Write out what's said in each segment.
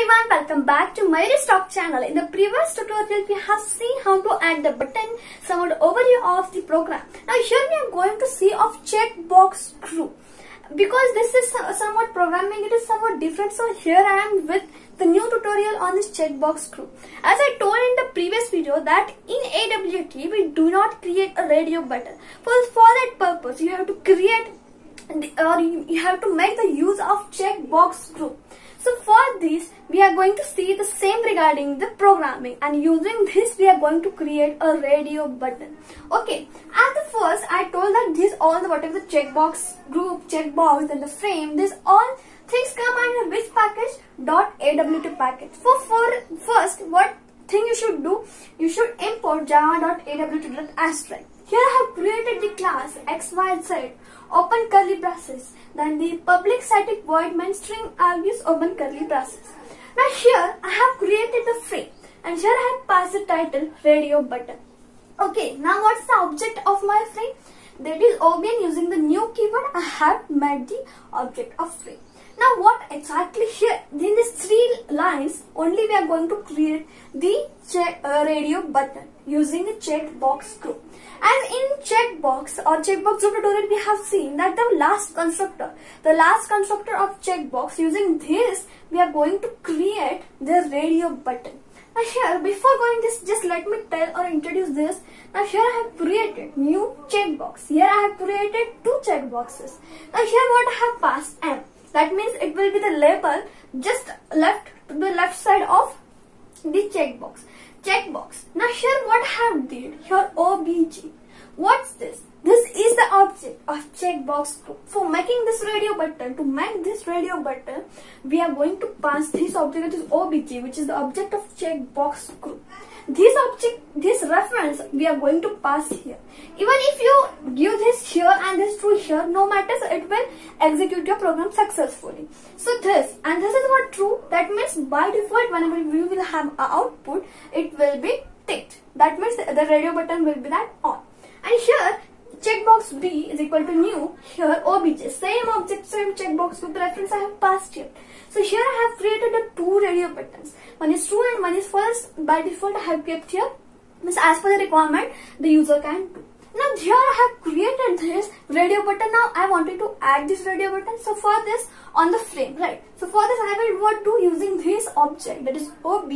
everyone, welcome back to Mayuri's Talk channel. In the previous tutorial, we have seen how to add the button, somewhat overview of the program. Now here we are going to see of checkbox group. Because this is somewhat programming, it is somewhat different. So here I am with the new tutorial on this checkbox group. As I told in the previous video that in AWT, we do not create a radio button. For, for that purpose, you have to create or you have to make the use of checkbox group. So for this, we are going to see the same regarding the programming and using this, we are going to create a radio button. Okay, at the first, I told that these all the whatever the checkbox group, checkbox and the frame, this all things come under which package? Dot .AWT package. For, for first, what thing you should do? You should import java.awt.abstract. Here I have created the class xyz open curly braces. Then the public static void main string use open curly braces. Now here I have created the frame and here I have passed the title radio button. Okay, now what's the object of my frame? That is again using the new keyword I have made the object of frame. Now what exactly here, in these three lines, only we are going to create the check, uh, radio button using the checkbox group. And in checkbox or checkbox tutorial, we have seen that the last constructor, the last constructor of checkbox, using this, we are going to create the radio button. Now here, before going this, just let me tell or introduce this. Now here I have created new checkbox. Here I have created two checkboxes. Now here what I have passed M. That means it will be the label just left to the left side of the checkbox. Checkbox. Now here what have did, here OBJ. What's this? This is the object of checkbox group. For making this radio button, to make this radio button, we are going to pass this object which is OBJ, which is the object of checkbox group. This object, this reference, we are going to pass here. Even if you give this here and this true here, no matter, it will execute your program successfully. So this, and this is what true, that means by default, whenever we will have an output, it will be ticked. That means the radio button will be that on. And here, checkbox B is equal to new. Here, OBJ. Same object, same checkbox with the reference I have passed here. So here I have created the two radio buttons. One is true and one is false. By default, I have kept here. Means as per the requirement, the user can do. Now here I have created this radio button. Now I wanted to add this radio button. So for this on the frame, right? So for this I will what do using this object that is OB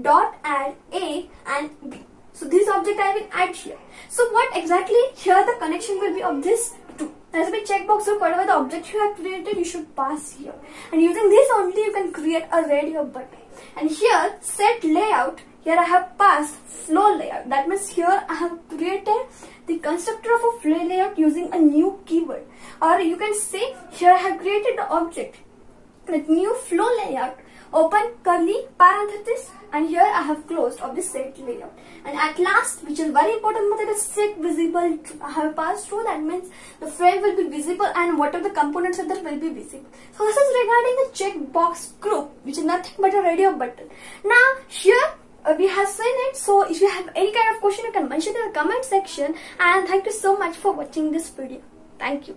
dot add A and B. So this object I will add here. So what exactly here the connection will be of this two. As a checkbox so whatever the object you have created you should pass here. And using this only you can create a radio button. And here set layout here I have passed flow layout. That means here I have created the constructor of a flow layout using a new keyword. Or you can say here I have created the object with new flow layout open curly parenthesis and here I have closed of the set layout. And at last, which is very important method is set visible. I have passed through that means the frame will be visible and whatever the components are there will be visible. So this is regarding the checkbox group, which is nothing but a radio button. Now here uh, we have seen it. So if you have any kind of question, you can mention in the comment section. And thank you so much for watching this video. Thank you.